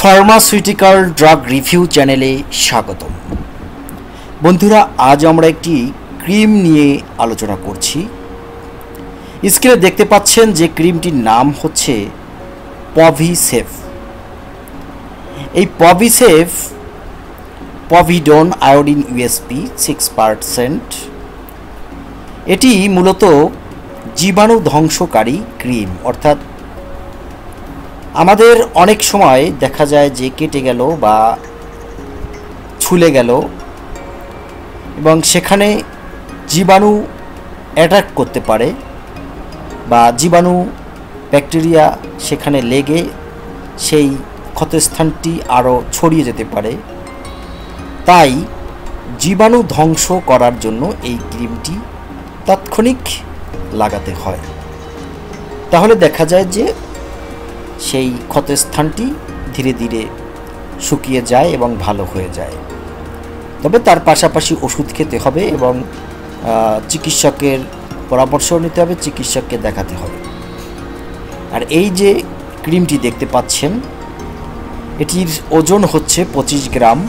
Pharmaceutical drug review চ্যানেলে স্বাগতম। বন্ধুরা, আজ আমরা একটি ক্রিম নিয়ে আলোচনা করছি। স্ক্রিনে দেখতে পাচ্ছেন যে ক্রিমটির নাম হচ্ছে পভিসেফ। এই Povisafe, povidone iodine USP six percent এটি মূলত জীবাণু ধ্বংসকারী ক্রিম, অর্থাৎ আমাদের অনেক সময় দেখা যায় যে কেটে গেল বা ছুলে গেল এবং সেখানে জীবাণু অ্যাটাক করতে পারে বা জীবাণু ব্যাকটেরিয়া সেখানে লেগে সেই ক্ষতস্থানটি আরও ছড়িয়ে যেতে পারে। তাই জীবাণু ধ্বংস করার জন্য এই ক্রিমটি তাৎক্ষণিক লাগাতে হয়। তাহলে দেখা যায় যে সেই ক্ষতস্থানটি ধীরে ধীরে শুকিয়ে যায় এবং ভালো হয়ে যায়। তবে তার পাশাপাশি ওষুধ খেতে হবে এবং চিকিৎসকের পরামর্শ নিতে হবে, চিকিৎসককে দেখাতে হবে। আর এই যে ক্রিমটি দেখতে পাচ্ছেন, এটির ওজন হচ্ছে পঁচিশ গ্রাম।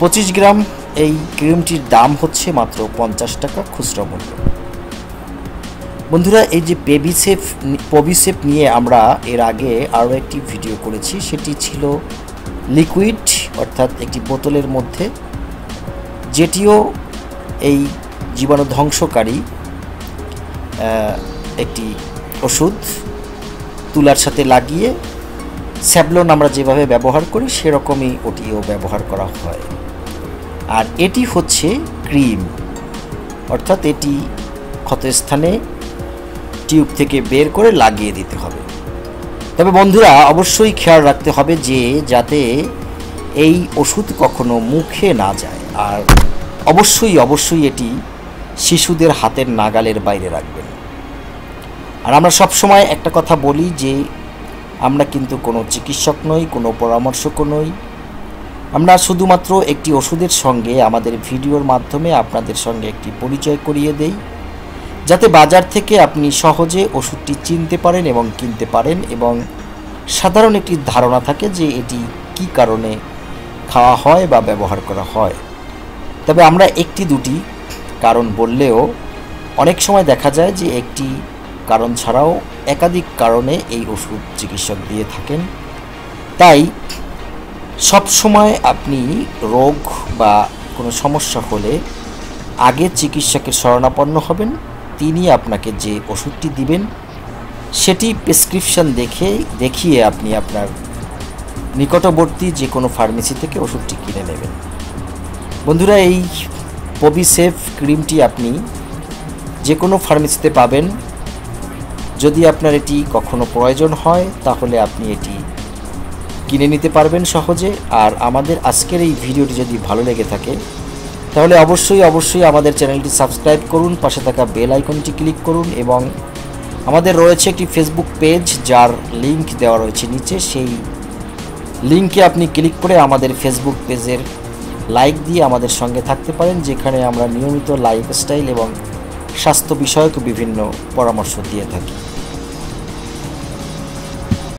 পঁচিশ গ্রাম এই ক্রিমটির দাম হচ্ছে মাত্র পঞ্চাশ টাকা খুচরা মূল্য। বন্ধুরা, এই যে বেবিসেফ পবিসেফ নিয়ে আমরা এর আগে আরও একটি ভিডিও করেছি। সেটি ছিল লিকুইড অর্থাৎ একটি বোতলের মধ্যে। যেটিও এই জীবাণু ধ্বংসকারী একটি ওষুধ। তুলার সাথে লাগিয়ে স্যাবলন আমরা যেভাবে ব্যবহার করি, সেরকমই ওটিও ব্যবহার করা হয়। আর এটি হচ্ছে ক্রিম, অর্থাৎ এটি ক্ষতস্থানে টিউব থেকে বের করে লাগিয়ে দিতে হবে। তবে বন্ধুরা, অবশ্যই খেয়াল রাখতে হবে যে, যাতে এই ওষুধ কখনো মুখে না যায়। আর অবশ্যই অবশ্যই এটি শিশুদের হাতের নাগালের বাইরে রাখবেন। আর আমরা সব সময় একটা কথা বলি যে, আমরা কিন্তু কোনো চিকিৎসক নই, কোনো পরামর্শক নই। আমরা শুধুমাত্র একটি ওষুধের সঙ্গে আমাদের ভিডিওর মাধ্যমে আপনাদের সঙ্গে একটি পরিচয় করিয়ে দেই। যাতে বাজার থেকে আপনি সহজে ওষুধটি চিনতে পারেন এবং কিনতে পারেন এবং সাধারণ একটি ধারণা থাকে যে এটি কি কারণে খাওয়া হয় বা ব্যবহার করা হয়। তবে আমরা একটি দুটি কারণ বললেও অনেক সময় দেখা যায় যে একটি কারণ ছাড়াও একাধিক কারণে এই ওষুধ চিকিৎসক দিয়ে থাকেন। তাই সব সময় আপনি রোগ বা কোনো সমস্যা হলে আগে চিকিৎসকের শরণাপন্ন হবেন তিনি আপনাকে যে ওষুধটি দিবেন, সেটি প্রেসক্রিপশান দেখে, দেখিয়ে আপনি আপনার নিকটবর্তী যে কোনো ফার্মেসি থেকে ওষুধটি কিনে নেবেন। বন্ধুরা, এই পবিসেফ ক্রিমটি আপনি যে কোনো ফার্মেসিতে পাবেন। যদি আপনার এটি কখনো প্রয়োজন হয়, তাহলে আপনি এটি কিনে নিতে পারবেন সহজে। আর আমাদের আজকের এই ভিডিওটি যদি ভালো লেগে থাকে তাহলে অবশ্যই অবশ্যই আমাদের চ্যানেলটি সাবস্ক্রাইব করুন, পাশে থাকা বেল আইকনটি ক্লিক করুন এবং আমাদের রয়েছে একটি ফেসবুক পেজ যার লিংক দেওয়া রয়েছে নিচে। সেই লিংকে আপনি ক্লিক করে আমাদের ফেসবুক পেজের লাইক দিয়ে আমাদের সঙ্গে থাকতে পারেন, যেখানে আমরা নিয়মিত লাইফস্টাইল এবং স্বাস্থ্য বিষয়ক বিভিন্ন পরামর্শ দিয়ে থাকি।